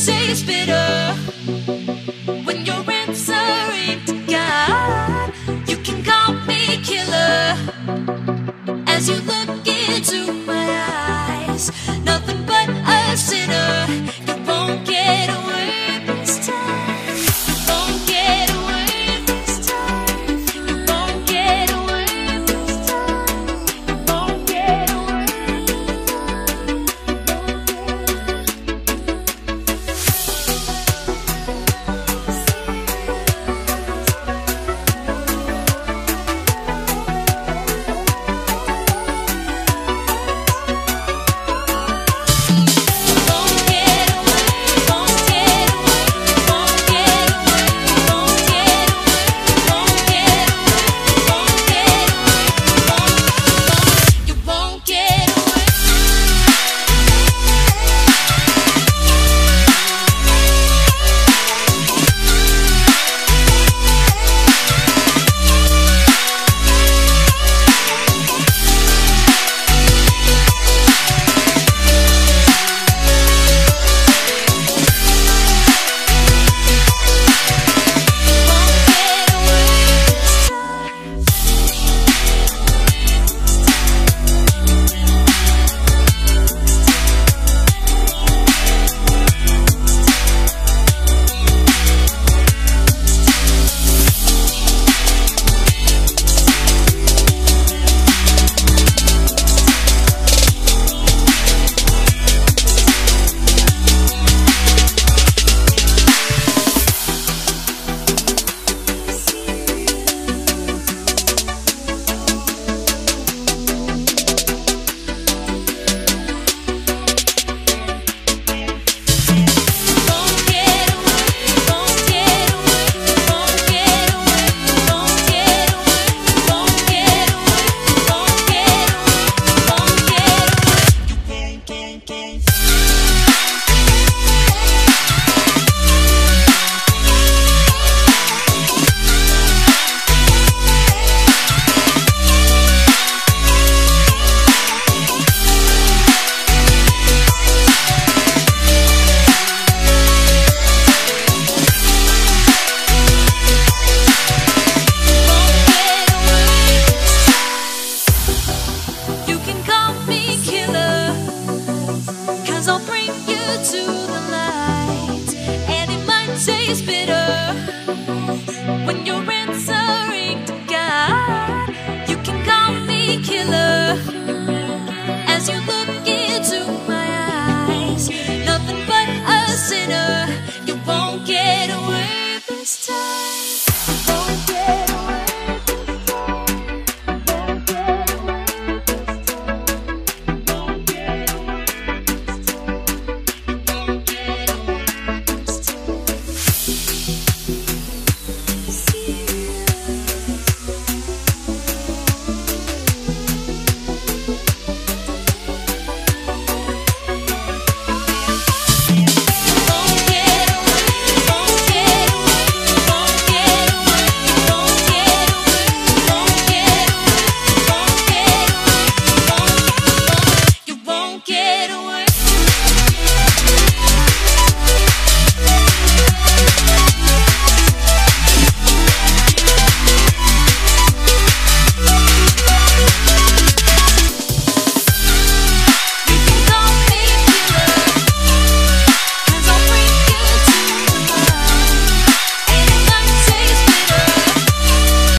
And it might taste bitter.